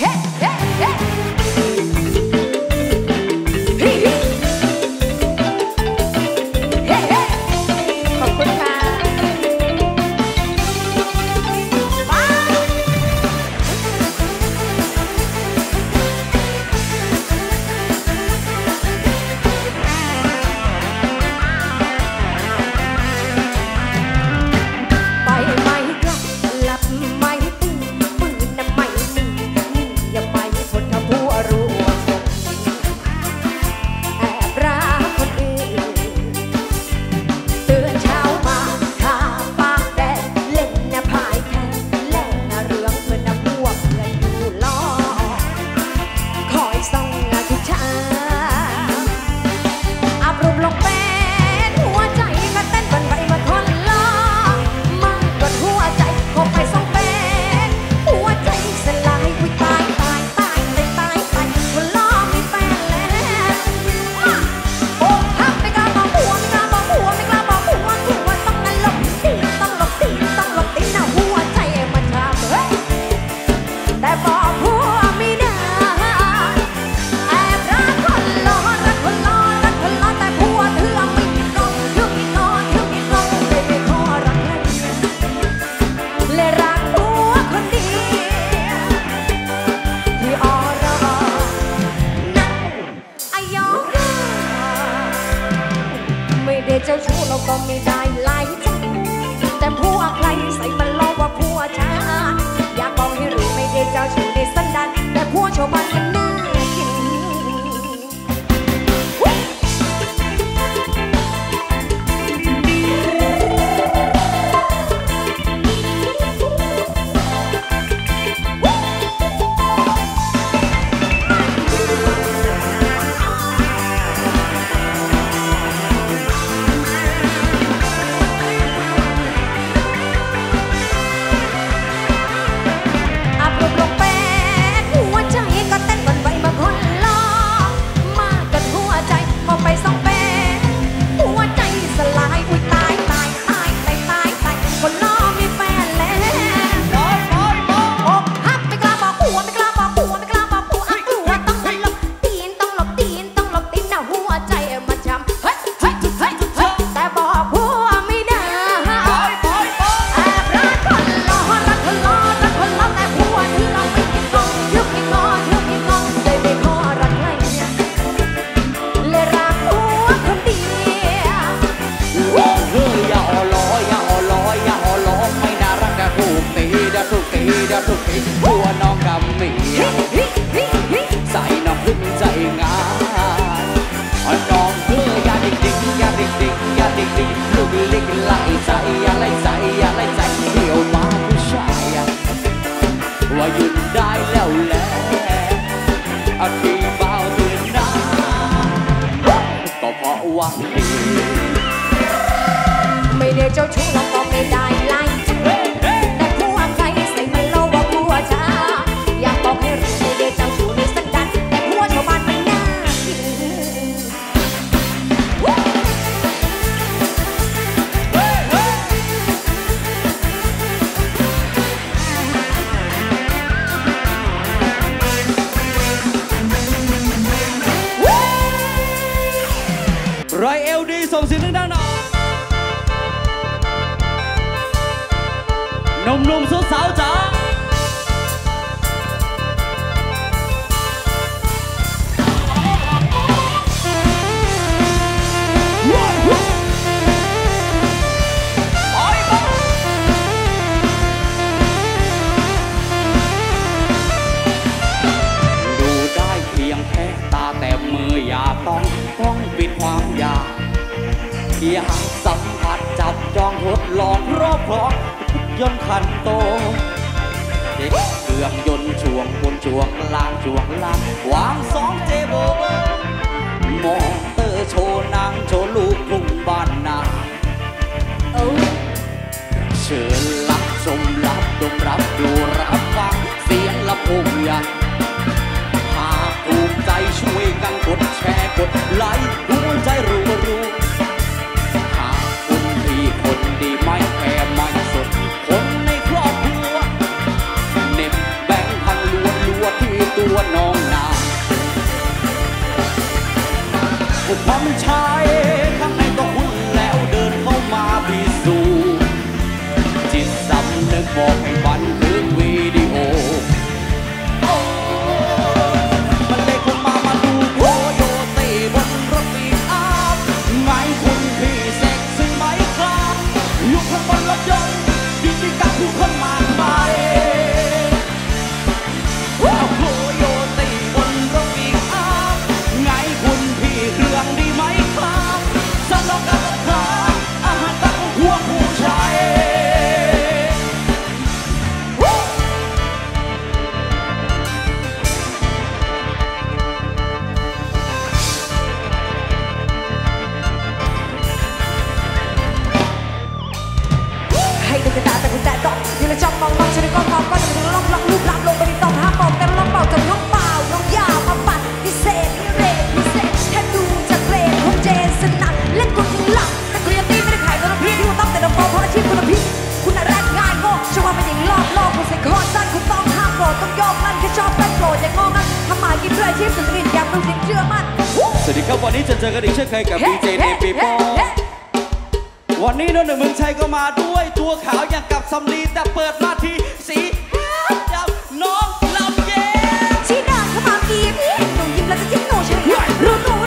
hey, hey. ยนต์คันโตเด็กเครื่องยนต์ช่วงบนช่วงล่างช่วงล่างวางสองเจโบมอเตอร์โชว์นางโชว์ลูกกรุงบ้านนาเชิญรับชมรับดมรับดูรับฟังเสียงละพงยักหากภูมิใจช่วยกันกดแชร์กดไลค์หัวใจรู I'm tired. ชีพสุจริตอย่างมีสิทเชื่อมั่นสวัสดีครับวันนี้จะเจอกันอีกเช่นเคยกับดีเจเดปีโป้วันนี้น้องหนึ่งมึงชัยก็มาด้วยตัวขาวอย่างกับสำลีแต่เปิดมาทีสีดำน้องลำเย็นชี้หน้าเข้ามากีพี่หนูยิ้มแล้วจะจิ้มหนูใช่ไหมรู้หนู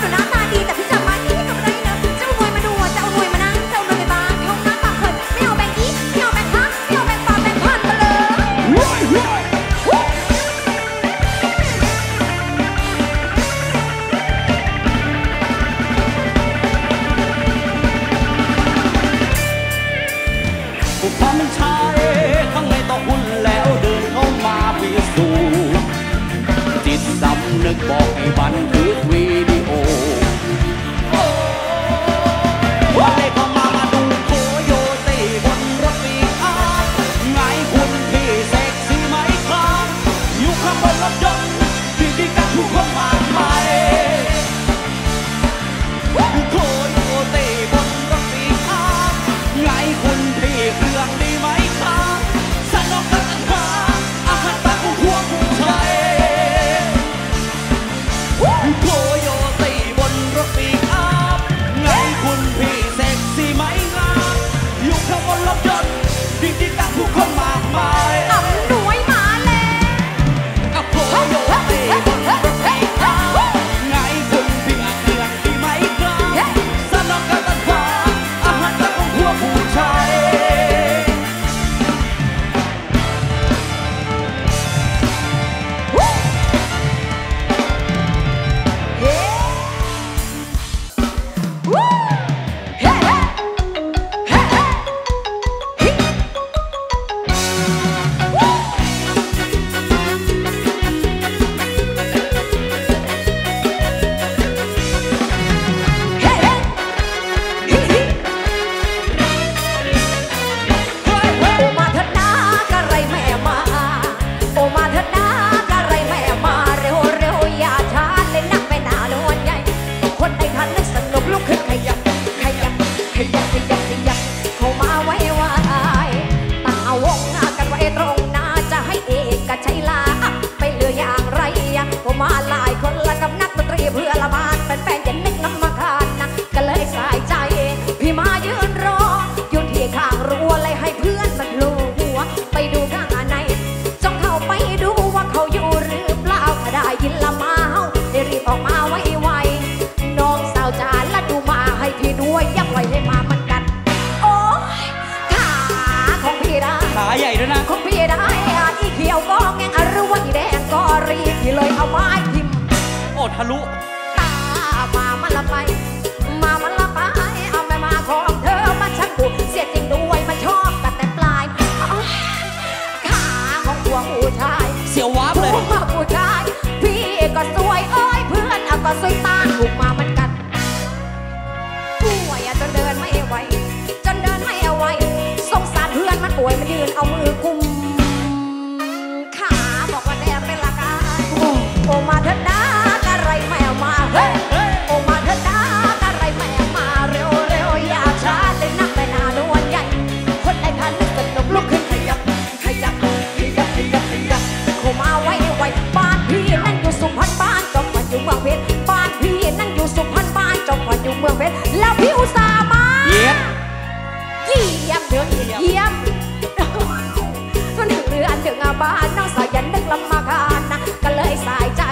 ขยับขยับขยเขามาไว้วตั้งเอาวงหกันไว้ตรงนาจะให้เอกกใช้ลาไปเหลืออย่างไรก็มาหลายคนละกับนักดนตรีเพื่อละมา ดทะลุ เยียบส่นหนึ่งเรืออันถึงอาบานน้องสาวยันนึกลำมาคานะก็เลยสายใจ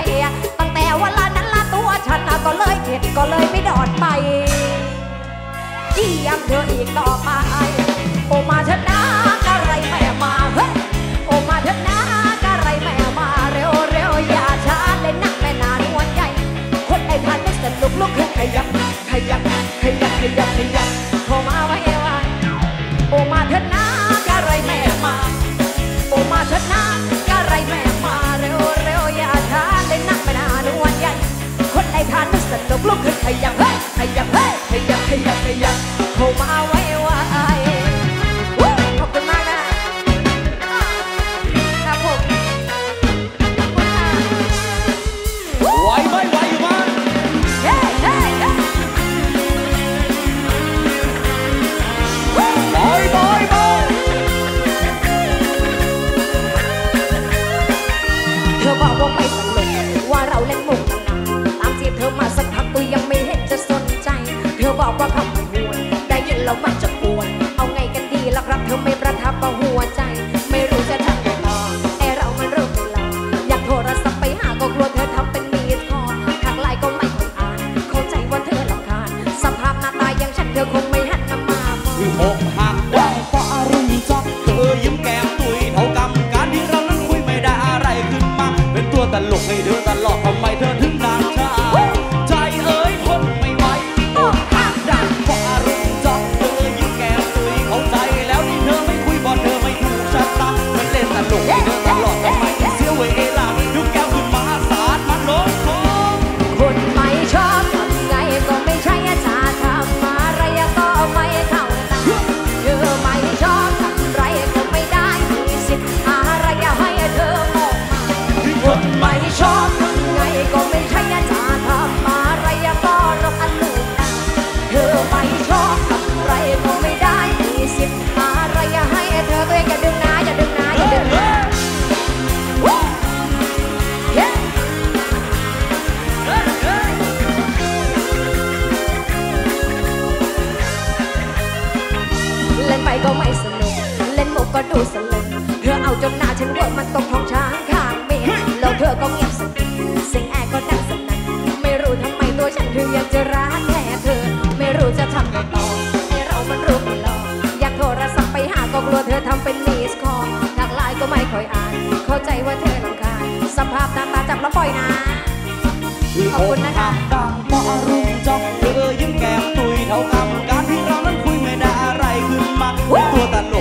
ตั้งแต่วันนั้นละตัวฉันก็เลยเข็ดก็เลยไม่ดอดไปเยี่ยมเธออีกต่อไปโอมาฉัน away. จนหน้าฉันเวอร์มันตกท้องช้างข้างเมนแล้วเธอก็เงียบสนิทเสียงแอร์ก็ดังสนั่นไม่รู้ทำไมตัวฉันถึงอยากจะรักแค่เธอ ไม่รู้จะทำไงต่อให้เรามันรู้กันหรอกอยากโทรศัพท์ไปหาก็กลัวเธอทำเป็นมิสคอลทักไลน์ก็ไม่ค่อยอ่าน เข้าใจว่าเธอลำคาญสภาพหน้าตาจับแล้วปล่อยนะขอบคุณนะคะดังเพราะอรมณ์จ้องเธอยิ่งแก้มตุยเท่ากับการที่เรานั้นคุยไม่ได้อะไรขึ้นมาตัวตลก